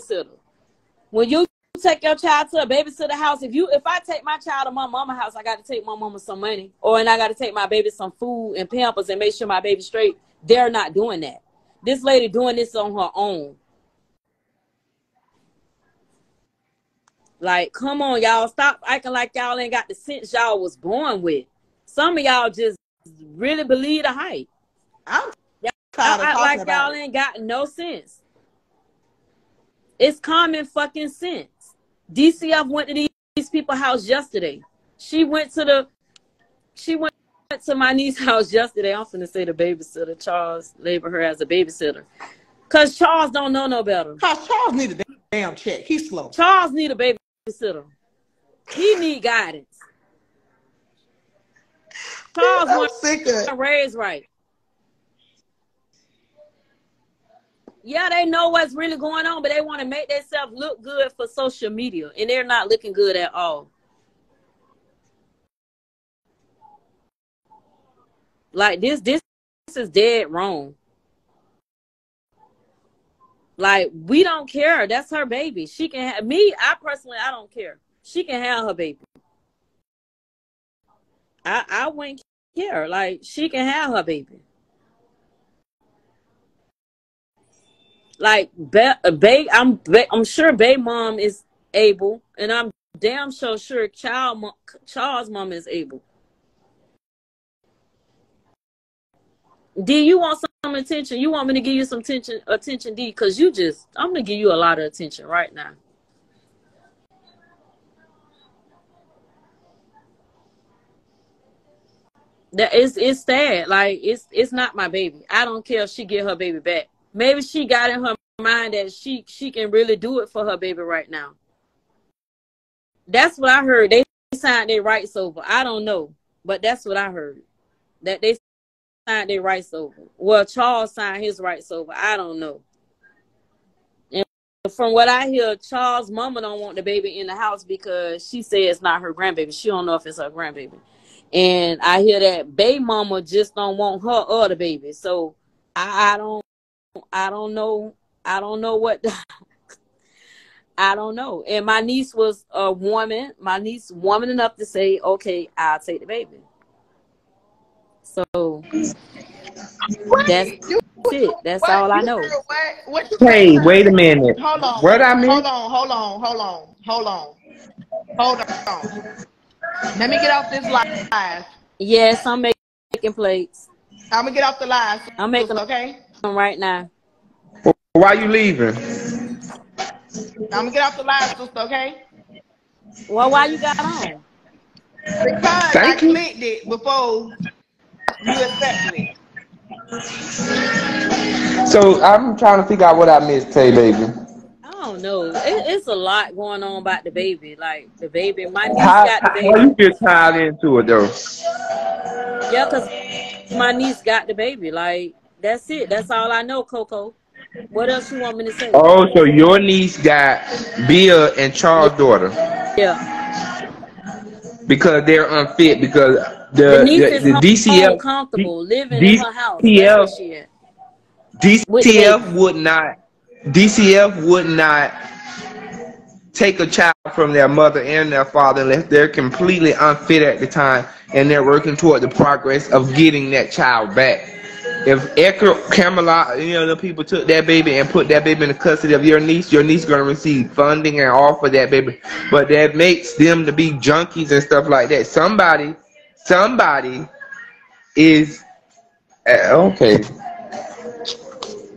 babysitter. When you take your child to a babysitter house, if you if I take my child to my mama house, I got to take my mama some money, or and I got to take my baby some food and pampers and make sure my baby's straight. They're not doing that. This lady doing this on her own. Like, come on, y'all, stop acting like y'all ain't got the sense y'all was born with. Some of y'all just really believe the hype. I'm Y'all act like y'all it. ain't got no sense. It's common fucking sense. DCF went to these, people's house yesterday. She went to the she went to my niece's house yesterday. I'm finna say the babysitter. Charles labeled her as a babysitter. Cause Charles don't know no better. Cause Charles need a damn check. He's slow. Charles need a babysitter. He need guidance. Charles I'm want sick of it. to raise right. Yeah, they know what's really going on, but they want to make themselves look good for social media, and they're not looking good at all. Like this, this, this is dead wrong. Like we don't care. That's her baby. She can have me. I personally, I don't care. She can have her baby. I I wouldn't care. Like she can have her baby. Like Bay, uh, Bay I'm Bay, I'm sure Bay mom is able, and I'm damn sure sure child mo- Charles mom is able. D, you want some attention? You want me to give you some attention, attention, D? Because you just, I'm gonna give you a lot of attention right now. That is, it's sad. Like it's, it's not my baby. I don't care if she get her baby back. Maybe she got in her mind that she, she can really do it for her baby right now. That's what I heard. They signed their rights over. I don't know, but that's what I heard. That they signed their rights over. Well, Charles signed his rights over. I don't know. And from what I hear, Charles' mama don't want the baby in the house because she says it's not her grandbaby. She don't know if it's her grandbaby. And I hear that Bay mama just don't want her or the baby. So I, I don't I don't know. I don't know what I don't know. And my niece was a woman. My niece woman enough to say, okay, I'll take the baby. So that's it. That's What? all I know. What? What Hey, said? wait a minute. Hold on. What I mean? Hold on. Hold on. Hold on. Hold on. Hold on. Let me get off this live. Yes, I'm making plates. I'm gonna get off the live. I'm making them Okay. Right now. Why you leaving? I'm gonna get off the live, sister. Okay. Well, why you got on? Because I Thank you. clicked it before you accepted it. So I'm trying to figure out what I missed, Tay baby. I don't know. It, it's a lot going on about the baby. Like the baby, my niece How, got the baby. how you get tied into it though? Yeah, cause my niece got the baby. Like that's it. That's all I know, Coco. What else you want me to say? Oh, so your niece got Bill and Charles' daughter Yeah, because they're unfit because the the the, is the home, DCF comfortable, living in her house. DCF where she at. With the DCF would not DCF would not take a child from their mother and their father unless they're completely unfit at the time and they're working toward the progress of getting that child back. If Ecker Camelot, you know, the people took that baby and put that baby in the custody of your niece, your niece gonna receive funding and all for that baby. But that makes them to be junkies and stuff like that. Somebody, somebody is uh, okay.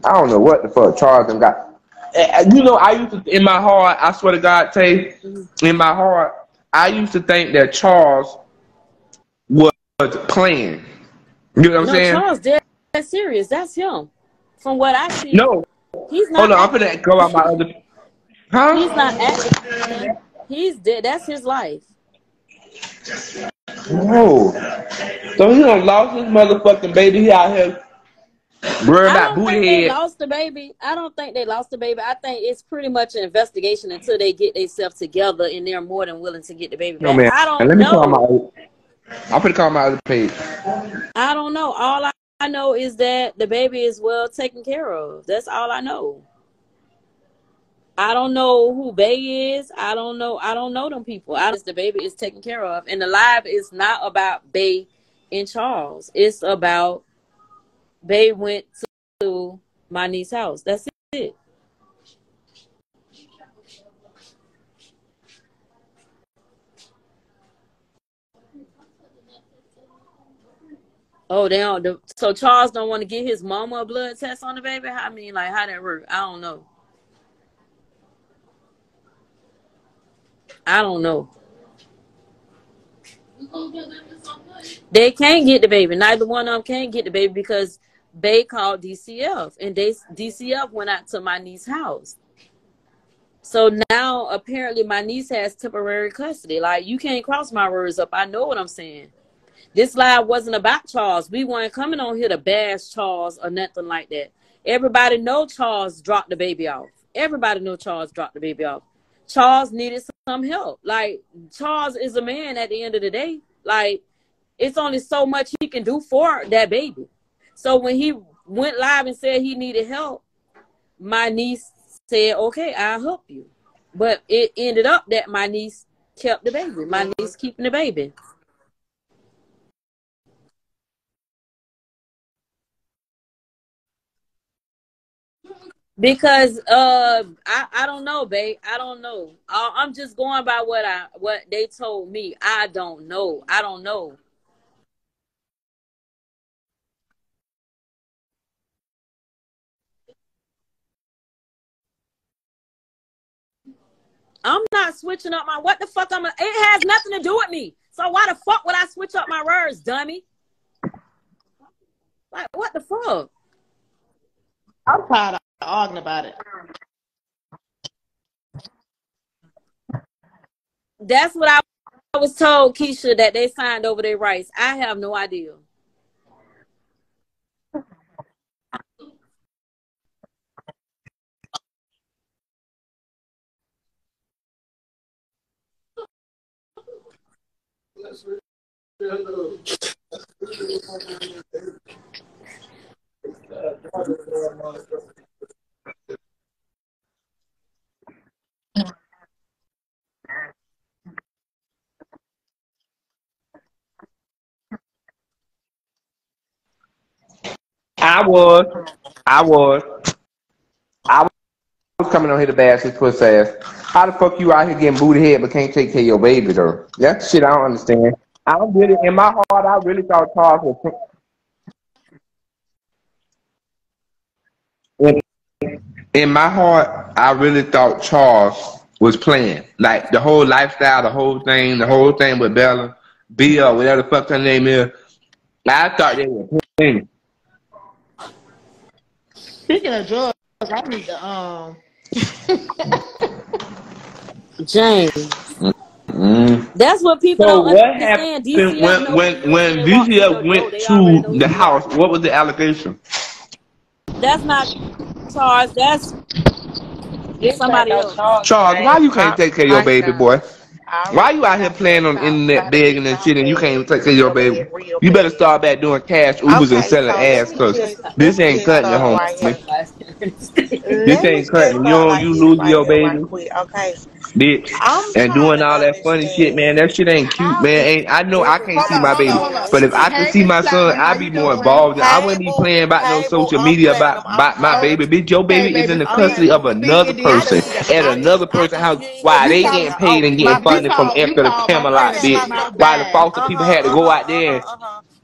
I don't know what the fuck Charles them got. Uh, You know, I used to in my heart. I swear to God, Tay, in my heart, I used to think that Charles was playing. You know what I'm No, saying? Charles dead dead serious. That's him. From what I see, No, he's not. hold on. I'm gonna go out my other. Huh? He's not acting. He's dead. That's his life. No. So he done lost his motherfucking baby. He out here worried I about don't think booty they lost the baby. I don't think they lost the baby. I think it's pretty much an investigation until they get themselves together and they're more than willing to get the baby No man. I don't And let me call my. know. I'm gonna call my other page. I don't know. All I, I know is that the baby is well taken care of. That's all I know. I don't know who Bay is. I don't know. I don't know them people. I just the baby is taken care of, and the live is not about Bay and Charles. It's about Bay went to my niece's house. That's it. Oh, they don't. So Charles don't want to get his mama a blood test on the baby. I mean, like how that work? I don't know. I don't know. They can't get the baby. Neither one of them can get the baby because they called DCF and they DCF went out to my niece's house. So now apparently my niece has temporary custody. Like you can't cross my words up. I know what I'm saying. This live wasn't about Charles. We weren't coming on here to bash Charles or nothing like that. Everybody know Charles dropped the baby off. Everybody know Charles dropped the baby off. Charles needed some help. Like Charles is a man at the end of the day. Like it's only so much he can do for that baby. So when he went live and said he needed help, my niece said, "Okay, I'll help you." But it ended up that my niece kept the baby. My niece keeping the baby. Because uh, I I don't know, babe. I don't know. I, I'm just going by what I what they told me. I don't know. I don't know. I'm not switching up my what the fuck. I'm. A, it has nothing to do with me. So why the fuck would I switch up my words, dummy? Like what the fuck? I'm tired of arguing about it. That's what I, I was told, Keisha, that they signed over their rights. I have no idea. I was, I was, I was coming on here to bash his pussy ass. How the fuck you out here getting booty head but can't take care of your baby though? That shit I don't understand. I really, in my heart, I really thought Charles was. In, in my heart, I really thought Charles was playing. Like the whole lifestyle, the whole thing, the whole thing with Bella, Bia, whatever the fuck her name is. I thought they were playing. Speaking of drugs, I need to um. James. Mm. That's what people So don't what understand. happened DCF when know when when you DCF through the went door, they already know to the house? are. What was the allegation? That's not Charles. That's This somebody ain't else. charge, Charles, why you can't take care of your baby boy? Why you out here playing on the internet begging and shit and you can't even take care of your your baby? You better start back doing cash Ubers and selling so ass cause this ain't cutting right homie. This ain't cutting. You don't you lose your baby. Okay, bitch, I'm and doing all that funny shit, man. That shit ain't cute, man. Ain't I know I can't see my everybody hold up, baby, but if I could see my son, I'd be more involved. I wouldn't be playing about no social media about about my baby, bitch. Your baby is in the custody of another and then I person at another person's house. Why they getting paid and getting funded from after the extra to talk I'm Camelot, plain, saying be my bitch? While the foster people had to Uh go out Uh there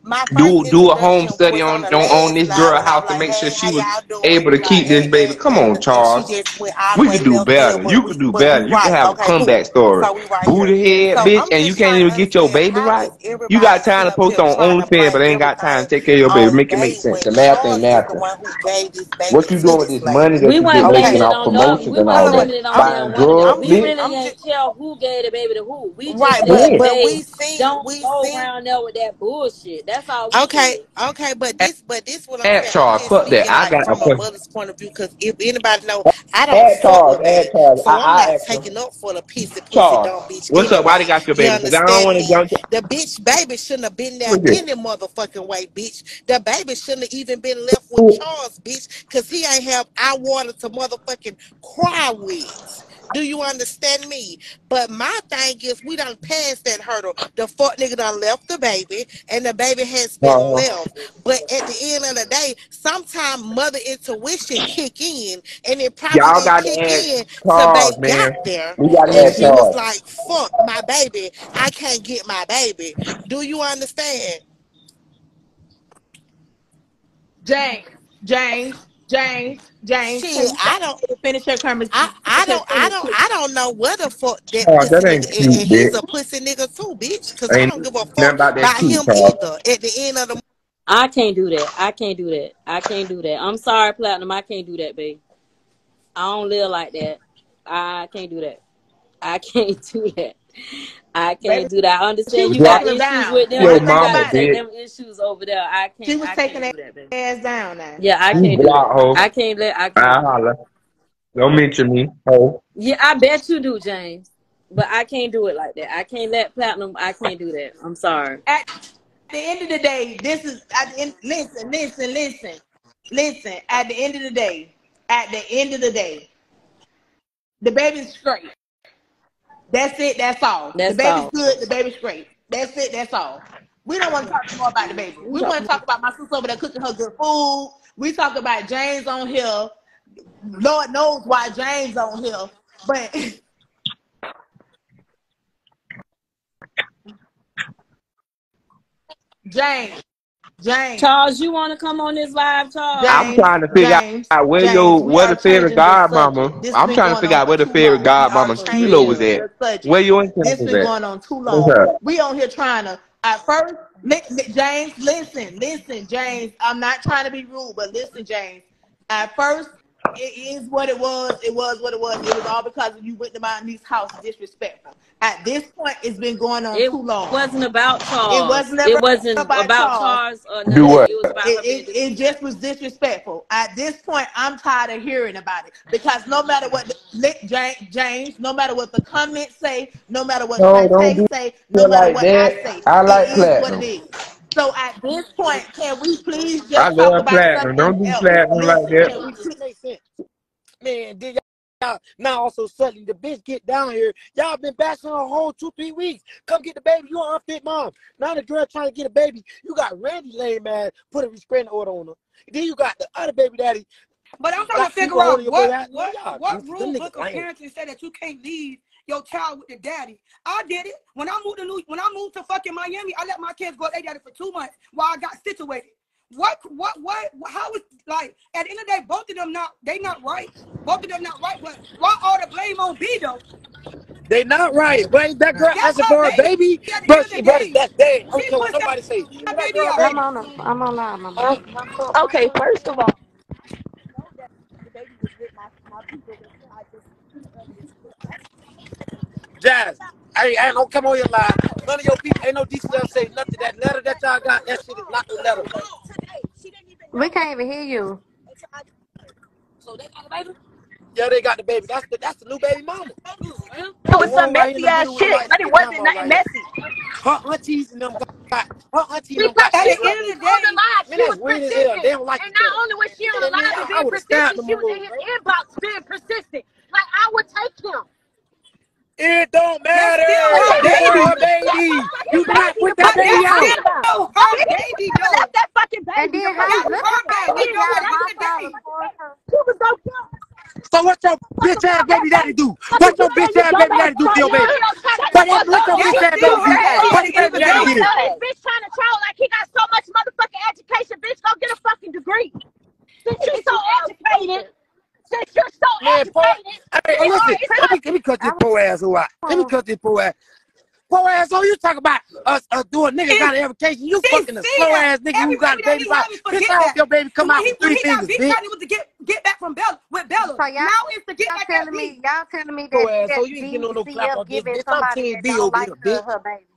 and huh. Huh. My do do a home study on on the on, on this girl house was to like, make sure she was able to keep this baby. Come on, Charles. just went all the We way could do better. You we, could do better. You could right. have a comeback story. So we. Booty head, bitch, and you can't even get your baby right. You got time to post on trying OnlyFans, but ain't got time to take care of your baby. on Make it make sense. The math ain't Charles is the mathing. one who gave this baby What you doing with this this money that you weren't get making off promotions and all that? Wait. blaming it on I'm damn Buying money drugs, We me. bitch? really I'm tell who gave the baby to who. We just right, said but Yeah. but Bay we see don't we go see around there with that bullshit. That's all we Okay, said. okay, but this, but this what I'm Add saying. Charles. just Fuck that. speaking I got a from a question. mother's point of view. Because if anybody know, I don't Add Charles. Add Charles. so I, I'm I not taking up for the piece of pussy Charles, dumb bitch what's up? Why they got your baby? Because I don't want to me? jump. The bitch baby shouldn't have been there Who is this? any motherfucking way, bitch. The baby shouldn't have even been left with Charles, bitch, because he ain't have eye water to motherfucking cry with. Do you understand me? But my thing is, we done passed that hurdle. The fuck nigga done left the baby, and the baby has been Uh, left. But at the end of the day, sometimes mother intuition kick in, and it probably y'all got to kick in till Charles, they man. got there, We got to and add she was like, "Fuck my baby, I can't get my baby." Do you understand? James, James, James, James. Can Shit, I don't. finish your conversation? I, I don't I don't. I don't know what the fuck that oh, Charles, pussy that ain't nigga and, cute, and he's a pussy nigga too, bitch. Cause I Ain't don't give a fuck about that about cute, him Charles. either. At the end of the I can't do that. I can't do that. I can't do that. I'm sorry, Platinum. I can't do that, babe. I don't live like that. I can't do that. I can't do that. I can't do that. I understand you got issues down. with them, Your but mama, gotta about take it, bitch. them issues over there. I can't. She was I taking can't their do that, ass down now. Yeah, I You can't do block, that. I can't let. I I can't do that. holler. Don't mention me, ho. Yeah, I bet you do, James. But I can't do it like that. I can't let Platinum. I can't do that. I'm sorry. At the end of the day, this is at the end. Listen, listen, listen, listen. At the end of the day, at the end of the day, the baby's straight. That's it. That's all. The baby's all. good. The baby's great. That's it. That's all. We don't want to talk more about the baby. We want to talk about my sister over there cooking her good food. We talk about James on here. Lord knows why James on here. But James, James, Charles, you want to come on this live, Charles? I'm trying to figure James, out where James, your where the fairy changing the godmama. I'm trying to figure out where the too fairy long. We are godmama's kilo was at. Where your income This was been going on too long. up? We on here trying to at first, li- li- James, listen, listen, James. I'm not trying to be rude, but listen, James. At first, it is what it was. It was what it was. It was all because you went to my niece's house disrespectful. At this point, it's been going on It too long. It wasn't about It wasn't It wasn't about about Charles. Charles or none Do what? It was about It, it, it just was disrespectful. At this point, I'm tired of hearing about it because no matter what the, James, no matter what the comments say, no matter what No, don't Shantae do say, no matter like what I say, I like it is what it platinum. is. So at this point, can we please I just talk love about platinum. Don't something do else? platinum like that. can we Shit please? make sense. Man, did y'all now also suddenly the bitch get down here? Y'all been bashing her a whole two, three weeks. Come get the baby. You an unfit mom. Now the girl trying to get a baby. You got Randy lame ass put a restraining order on her. Then you got the other baby daddy But I'm trying to figure out holding what what what goofy. Rule book of parenting said that you can't leave your child with the daddy. I did it when I moved to New when I moved to fucking Miami. I let my kids go with their daddy for two months while I got situated. What what what how is like at the end of the day both of them not they not right. Both of them not right, but why all the blame on B though? They not right. But that girl That's asking for a baby. baby, At the bro, end of she, the but day, that's dead. I don't she care what pushed that, nobody say. that That baby girl out. baby. I'm on a, I'm on live, mama. Huh? Okay, first of all, know that the baby was with my, my people. I just Jazz, hey, I ain't gonna come on your live. None of your people, ain't no DCL say nothing. That letter that y'all got, that shit is not the letter. we can't even hear you. So they got a baby? Yeah, they got the baby. That's the that's the new baby mama. It The was some one right messy ass middle with the shit, light but it wasn't nothing right messy. Her aunties and them got her auntie and them got not, At the end of the on the day, live. Man, that's was weird as hell. persistent, They don't like and not other. only was she on the Man, live and I, I being would have stabbed persistent, she was in his inbox being persistent. Like I would take him. It don't matter. still But her That's did still not. her baby. Baby. You do not put that fuck But you baby out. talking still her baby even left that fucking And baby. then The how fuck That's you look her at talking how about? baby he though. got At the end high of the day. power for her. She was gonna. So what your bitch ass baby daddy do? Fuck What your bitch ass baby daddy do to your baby? don't shut the What, fuck what up. your bitch ass still baby do? her Hey, baby What at the the end baby daddy don't day. get it? tell this bitch trying to troll like he got so much motherfucking education. Bitch, go get a fucking degree. Since you're so educated, since you're so educated, Hey, it's, listen, let me let me cut this I poor asshole out. Let me cut this poor ass. Poor asshole, you talk about us uh, doing niggas got And an education. You fucking a see slow that. ass nigga Every who got a baby that baby he by having piss forget off that. your baby come And out he with three he fingers, bitch. down, it was to get get back from Bella with Bella. so y'all Now it's to get y'all back at telling me y'all telling me Poor that asshole, that you ain't getting on no clap DCF off this bitch. I'm somebody Team B over here, bitch. baby.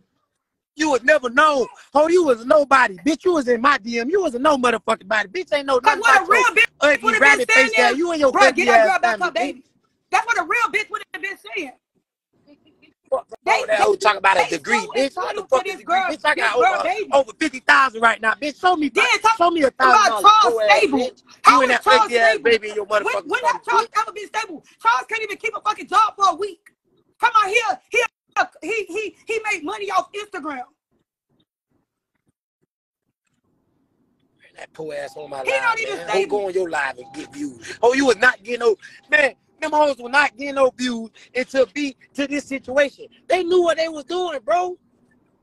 You was never known. Oh, you was nobody. Bitch, you was in my DM. You was a no motherfucking body. Bitch ain't no Cause nothing what a about real your bitch ugly would rabbit face there. there, You and your bro, get that ass girl back her baby. That's what a real bitch would have been saying. Fuck They, that talking about a degree, bitch. What the fuck is degree? girl, Bitch, I got over baby. over fifty thousand right now, bitch. Show me, Then talk show me a thousand about dollars, Charles Stable. bitch. How You and that Charles ugly ass stable? baby in your When motherfucking when have stomach, Charles bitch. ever been stable? Charles can't even keep a fucking job for a week. Come out here, he he he he made money off Instagram. That poor ass on my He live, not even man. Stable. go on your live and get views. Oh, you was not getting no man. Them hoes were not getting no views until be to this situation. They knew what they was doing, bro.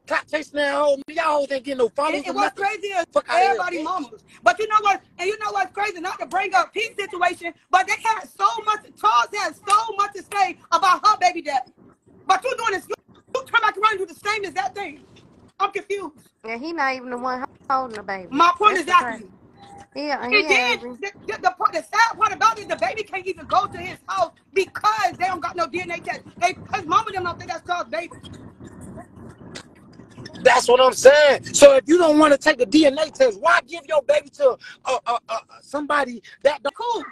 Cop chasing that hoe. Y'all hoes ain't getting no followers And, or and what's crazy is Fuck out of here, everybody mamas. But you know what? And you know what's crazy? Not to bring up Pete's situation, but they had so much. Charles had so much to say about her baby daddy. But you doing this? You, you turn back around and do the same as that thing. I'm confused. Yeah, he not even the one holding the baby. My point That's the exactly. Crazy. Yeah, And he then the, the, the, the sad part about it, the baby can't even go to his house because they don't got no DNA test. They his mama them don't think that's Charles' baby. That's what I'm saying. So if you don't want to take a DNA test, why give your baby to uh, uh, uh, somebody that don't? Cool.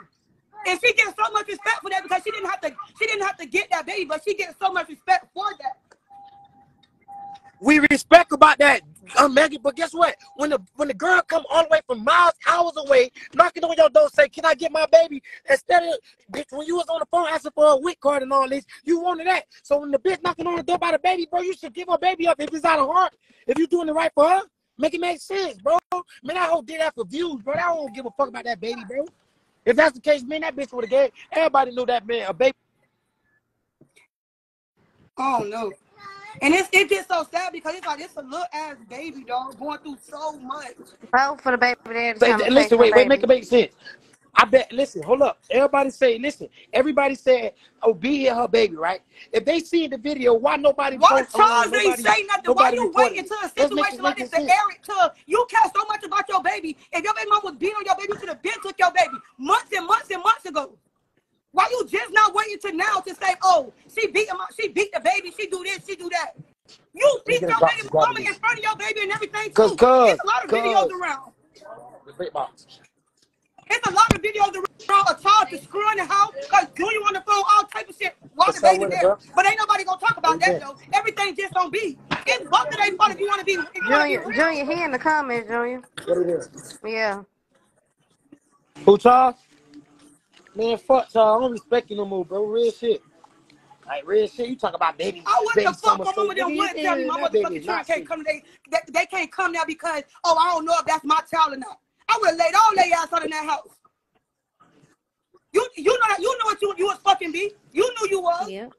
And she gets so much respect for that because she didn't have to she didn't have to get that baby, but she gets so much respect for that. We respect about that, uh, Maggie. But guess what? When the when the girl come all the way from miles, hours away, knocking on your door, say, "Can I get my baby?" Instead of bitch, when you was on the phone asking for a WIC card and all this, you wanted that. So when the bitch knocking on the door by the baby, bro, you should give her baby up if it's out of heart. If you doing it right for her, make it make sense, bro. Man, I hoe did that for views, bro. I don't give a fuck about that baby, bro. If that's the case, man, that bitch would have gave everybody knew that man a baby. Oh no. And it's it gets so sad because it's like it's a little ass baby dog going through so much. Vote for the baby daddy Say, trying to take listen, wait, wait, make it baby. make sense. I bet. Listen, hold up. Everybody say, listen. Everybody said, "Oh, be here, her baby." Right? If they see the video, why nobody Why post? Uh, Charles ain't nobody, say nothing? Why you reported waiting it. until a situation like this it to sense. air it to you care so much about your baby. If your baby mom was beating on your baby, you should have been took your baby months and months and months ago. Why you just not waiting to now to say, oh, she beat him, she beat the baby, she do this, she do that. You beat your baby mama in front of your baby and everything Cause, too. cause, It's a lot of videos around. The big box. It's a lot of videos around of Charles destroying the house because Junior on the phone, all type of shit while What's the baby there. bro? But ain't nobody gonna talk about that though. Everything just don't be. It's both of their fault if you wanna be if you wanna be Junior, real. Junior, he in the comments, Junior. What it is? Yeah. Who Charles? Man, fuck Charles. I don't respect you no more, bro. Real shit. Like real shit. You talk about baby, oh, I wouldn't baby the fuck summer my school. mama them Nigga, would tell me my motherfucking is children can't safe. come they, they they can't come now because oh I don't know if that's my child or not. I would have laid all their ass out in that house. You you know that you know what you you was fucking be. You knew you was. Yeah.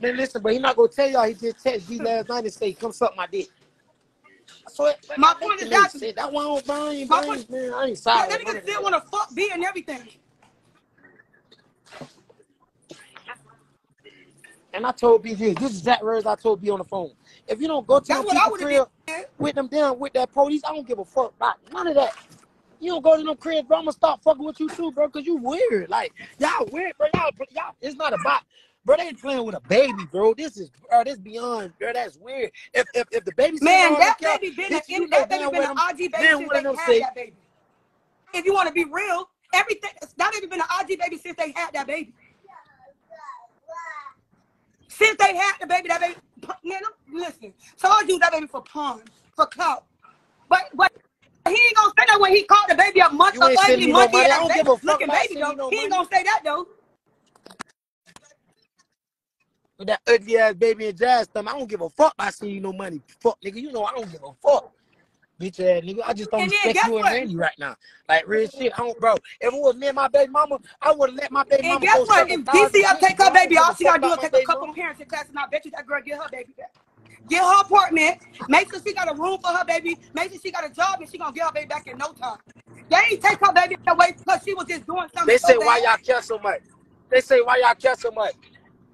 Man, listen, but he not gonna tell y'all he just text me last night and say, "Come suck my dick." My point is that. That one on Brian, my Brian, point man, I ain't yeah, sorry. that nigga still wanna fuck B and everything. And I told B this. Is exact words I told B on the phone. If you don't go to That's them what I people would have crib with them down with that police, I don't give a fuck about none of that. You don't go to them cribs, bro. I'm gonna start fucking with you too, bro, cause you weird. Like y'all weird, bro. Y'all, y'all. It's not about, bro. They ain't playing with a baby, bro. This is, bro. This beyond, bro. That's weird. If if, if the baby sitting Man, that the couch, baby been a, that baby been an baby since they had say, that baby. If you want to be real, everything that baby been an IG baby since they had that baby. Since they had the baby, that baby, man, I'm- listen. So I use that baby for pawn, for clout. But but he ain't gonna say that when he called the baby a month, you a ain't sending ugly me no monkey. I don't baby, give a fuck looking baby though. He ain't gonna say that though. With that ugly ass baby and jazz stomach, I don't give a fuck about sending you no money. Fuck, nigga. You know I don't give a fuck. Bitch ass nigga. I just don't And respect guess you and? Randy right now. Like real shit. I don't bro. If it was me and my baby mama, I would have let my baby And mama guess go what? If dicks, take her I baby, all she gotta do is take a couple mama. parents in class, and I bet you that girl get her baby back. Get her apartment. Make sure she got a room for her baby. Make sure she got a job, and she gonna get her baby back in no time. They ain't take her baby away because she was just doing something They so say why y'all care so much. They say why y'all care so much.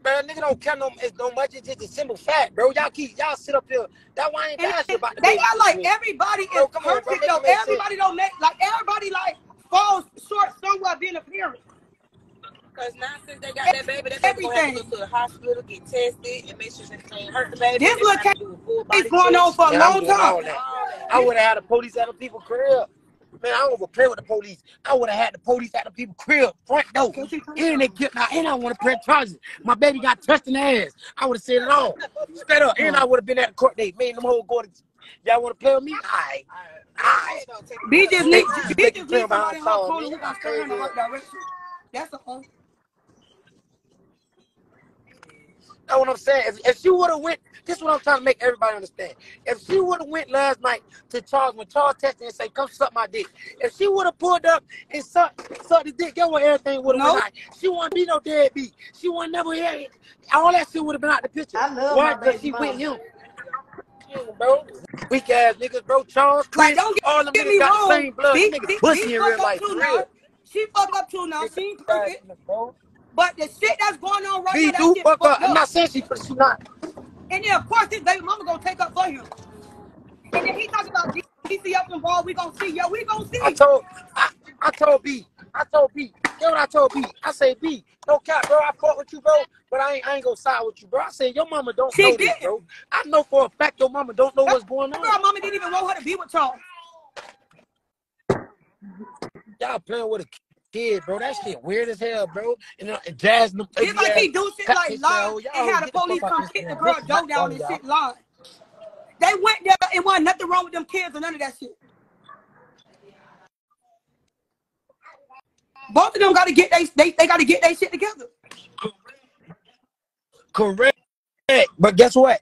Man, nigga don't care no, it's no much. It's just a simple fact, bro. Y'all keep y'all sit up here. That why I ain't And ask you about the they baby act like everybody Bro, is come on, bro. though. it make sense. Everybody don't make like everybody like falls short somewhere being a parent. Because now since they got that baby, that baby gonna have to go to the hospital, get tested, and make sure that they ain't hurt the baby. This They little have to do a full body It's going on for a Yeah, I'm long time. that. All that. I would have had the police at the people crib. Man, I don't play with the police. I would have had the police at the people crib, front door. And they get now, and I want to press charges. My baby got touched in the ass. I would have said it all. Straight up. And I would have been at the court date. Man, them whole go to Y'all want to play with me? All right. All right. Just They, need you B take just the need crib behind somebody in her saw corner me. who You can got steer her in the crazy. right direction. That's what I'm saying. If, if she would have went, this is what I'm trying to make everybody understand. If she would have went last night to Charles when Charles texted and say, "Come suck my dick," if she would have pulled up and sucked suck the dick, get what everything would have No. been like. She wouldn't be no deadbeat. She wouldn't never hear it. All that shit would have been out the picture. I love Why? Because she with mama. him. Bro. Weak ass niggas, bro. Charles, Like, Chris, don't all them get niggas me got the same blood. B, Them B, niggas pussy B in real fucked up too now. She fucked up too now. She ain't perfect. Bro. But the shit that's going on right now, do fuck up. I'm not saying she, but she not. And then of course his baby mama gonna take up for him. And then he talking about DCF involved. We gonna see. yo, we gonna see. I told I, I told B. I told B. You know what I told B? I say B. No cap, bro. I fought with you, bro. But I ain't, I ain't gonna side with you, bro. I said your mama don't She know this, bro. I know for a fact your mama don't know what's going on. girl mama didn't even want her to be with Charles. Y'all playing with a kid, bro. That shit weird as hell, bro. And, uh, Jazz It's like he do shit like lie and had the police come kick the girl door down and shit lie. They went there and wasn't nothing wrong with them kids or none of that shit. Both of them gotta get they they, they gotta get their shit together. Correct. But guess what?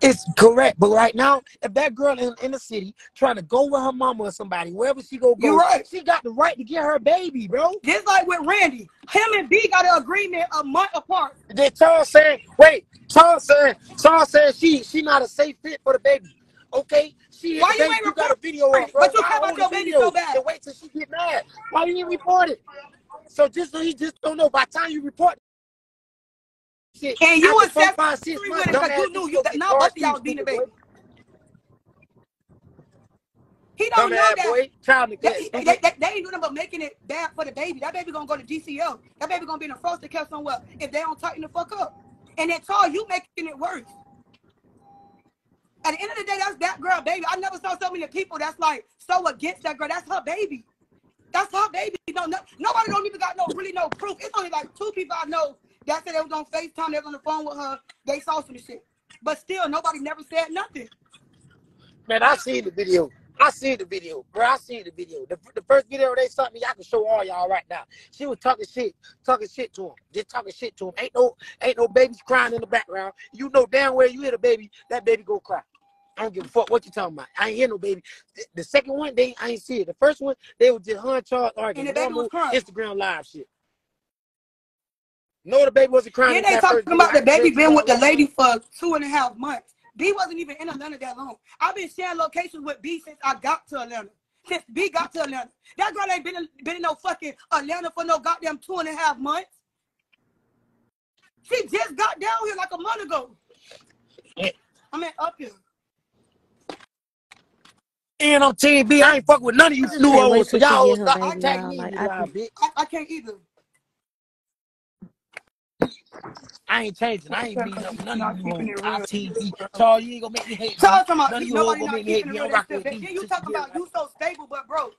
It's correct. But right now, if that girl in, in the city trying to go with her mama or somebody, wherever she go You're go, right. she got the right to get her baby, bro. Just like with Randy, him and B got an agreement a month apart. Then Charles saying, wait, Charles saying, Charles saying she she not a safe fit for the baby. Okay, she Why you ain't You got a video of. But you care about your baby video so bad. and wait till she get mad? Why you didn't report it? So just so he just don't know. By the time you report shit, And you after was four, seven five, six three months, with it because dumbass you knew nigga you go that get not both y'all You was being the baby. He don't know that. boy, child They, neglect, they, stupid. they, they, they ain't doing nothing but making it bad for the baby. That baby gonna go to DCL. That baby gonna be in a foster care somewhere if they don't tighten the fuck up. And then all you making it worse. At the end of the day, that's that girl baby. I never saw so many people that's like so against that girl. That's her baby. That's her baby. No, no, nobody don't even got no really no proof. It's only like two people I know that said they was on FaceTime, they was on the phone with her, they saw some shit. But still, nobody never said nothing. Man, I seen the video. I seen the video, bro. I seen the video. The, the first video they sent me, I can show all y'all right now. She was talking shit, talking shit to him, just talking shit to him. Ain't no, ain't no babies crying in the background. You know damn well you hit a baby, that baby go cry. I don't give a fuck what you talking about. I ain't hear no baby. The, the second one, they I ain't see it. The first one, they was just her and Charles arguing. And the baby was crying. Instagram live shit. No, the baby wasn't crying. Then they that talking first about the baby tell been with the lady for two and a half months. B wasn't even in Atlanta that long. I've been sharing locations with B since I got to Atlanta. Since B got to Atlanta. That girl ain't been in, been in no fucking Atlanta for no goddamn two and a half months. She just got down here like a month ago. Yeah. I mean, up here. And I'm Team B. I ain't fuck with none of you I just new can't wait hoes. So y'all get hoes her stop attacking me, Like I can, bitch. I, I can't either. I ain't changing. I ain't beating up you none not of you keeping hoes. it I real. Team B. Charles, you ain't gonna make me hate B. Charles talking about None of you nobody gonna make me hate keeping I'm rocking with then you Sister talking about you so stable, but bro,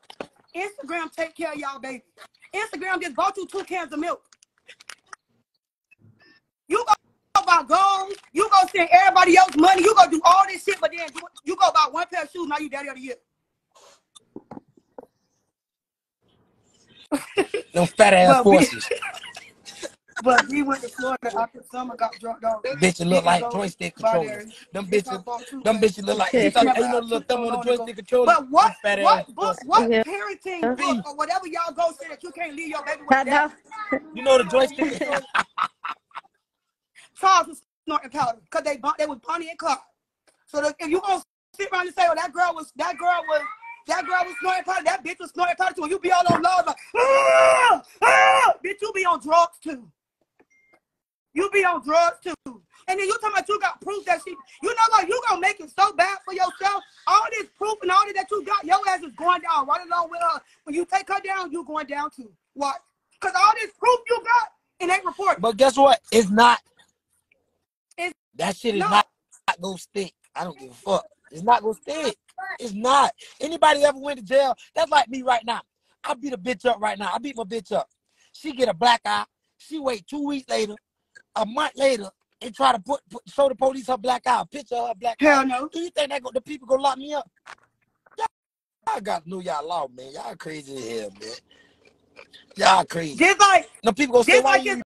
Instagram take care of y'all, baby. Instagram just bought you two cans of milk. You go buy gold. You go send everybody else money. You go do all this shit, but then you, you go buy one pair of shoes. Now you daddy of the year. Them fat ass forces. But we went to Florida after summer, got drunk off. Bitches look like joystick by controllers. Them Bitch, I bitches, them bitches look like Bitch, you you thought never ain't no little thumb on the long to go. joystick controller. But what, Them what book, what yeah. parenting book or whatever y'all go say that you can't leave your baby with I a daddy? know. you know the joystick. Charles was snorting powder because they bu- they was Bonnie and Clyde. So the, if you gonna sit around and say, "Oh, that girl was that girl was that girl was snorting powder," that bitch was snorting powder too, you be all on love like, ah, ah, bitch, you be on drugs too. You be on drugs too. And then you talking about you got proof that she, you know what, you gonna make it so bad for yourself. All this proof and all that you got, your ass is going down right along with her. When you take her down, you going down too. What? Because all this proof you got and they report. But guess what? It's not. It's- that shit is no. not, not gonna stick. I don't give a fuck. It's not gonna stick. It's not. Anybody ever went to jail? That's like me right now. I beat a bitch up right now. I beat my bitch up. She get a black eye. She wait two weeks later, a month later, and try to put, put show the police her black eye, picture her black eye. Hell no. Do you think that go, the people gonna lock me up? Y'all, y'all gotta know y'all law, man. Y'all crazy as hell, man. Y'all crazy. Just like the people gonna say Just why like you